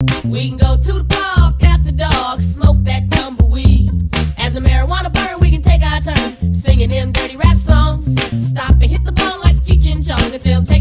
We can go to the park, tap the dog, smoke that tumbleweed. As the marijuana burn, we can take our turn singing them dirty rap songs. Stop and hit the ball like Cheech and Chong, cause they'll take